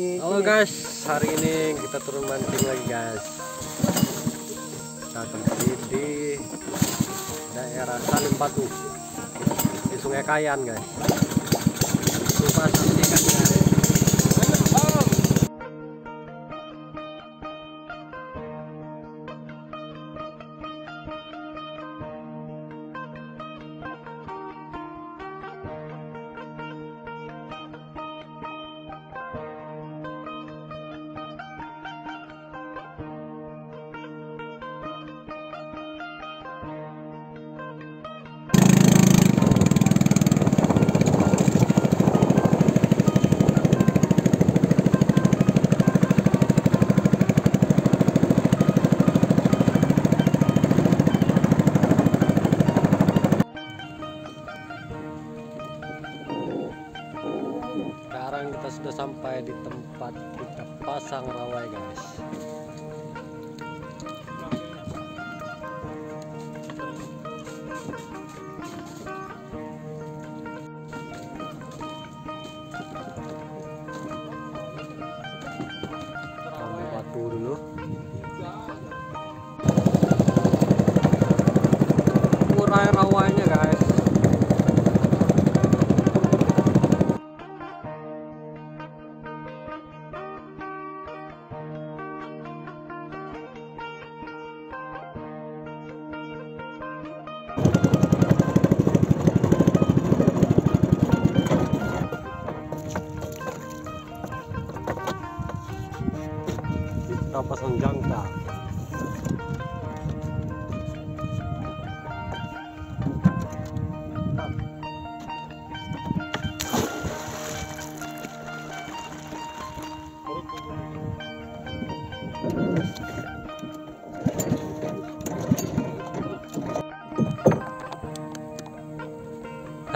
Halo guys, hari ini kita turun mancing lagi guys. Kita tempat di daerah Salim Batu di Sungai Kayan guys. Coba saksikan guys.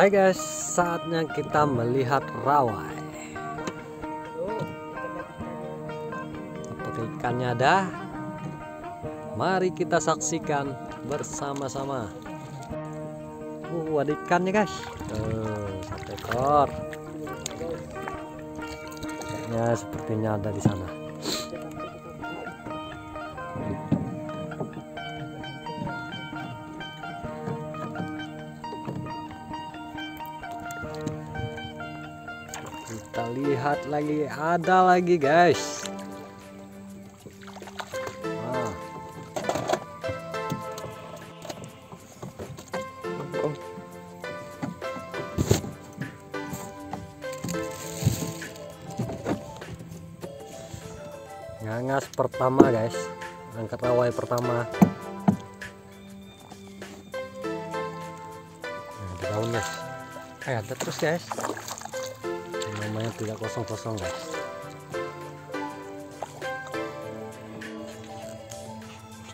Hai guys, saatnya kita melihat rawai. Apakah ikannya ada? Mari kita saksikan bersama-sama. Uh, ada ikannya guys. Tuh, satu ekor. Kayaknya sepertinya ada di sana. Lihat lagi, ada lagi guys. Nah. Ngangas pertama guys, angkat rawai pertama. Nah, di daunnya. Eh, ada terus guys namanya tidak kosong kosong guys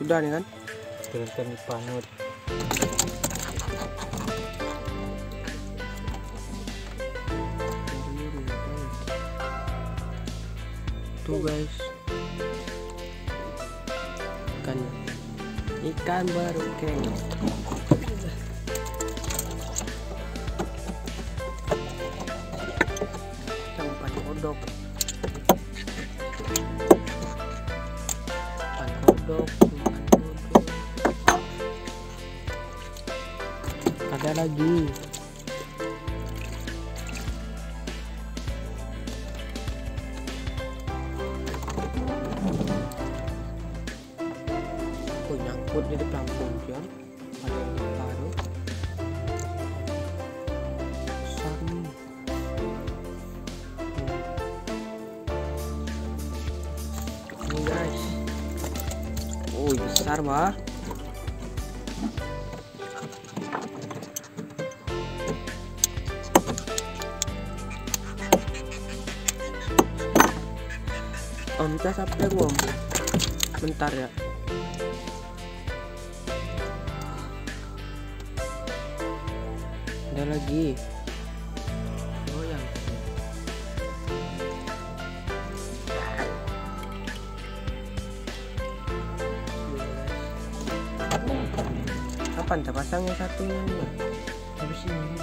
Sudah nih kan? Turunkan di panut. Tuh guys. Ikannya. Ikan baru keng. Ada lagi. Nyangkut di pelampung. Bah. Om, kita sampai om. Bentar ya. Ada lagi. kapan dah pasangnya satu habis ini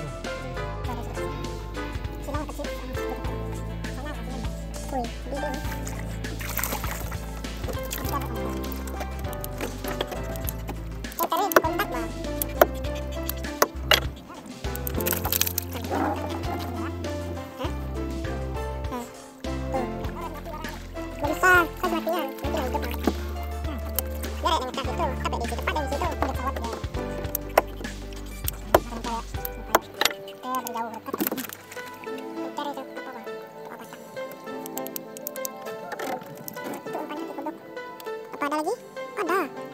lagi? Ada.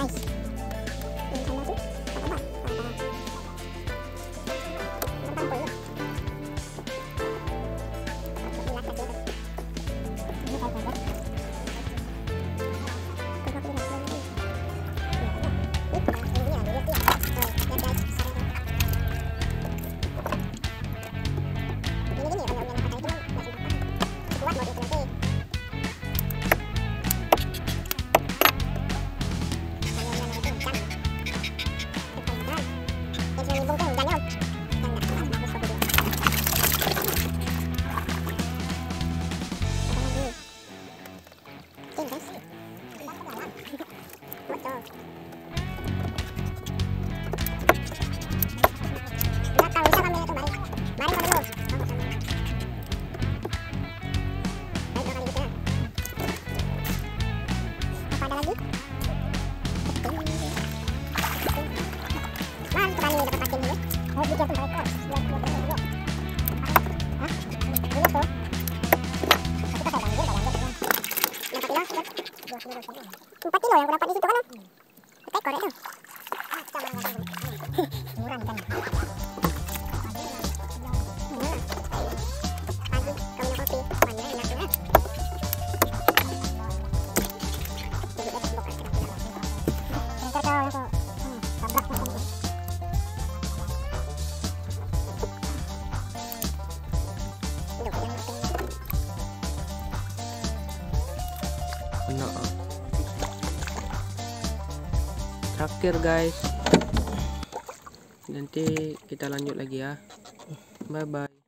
Gracias. kena terakhir guys. Nanti kita lanjut lagi ya. Bye bye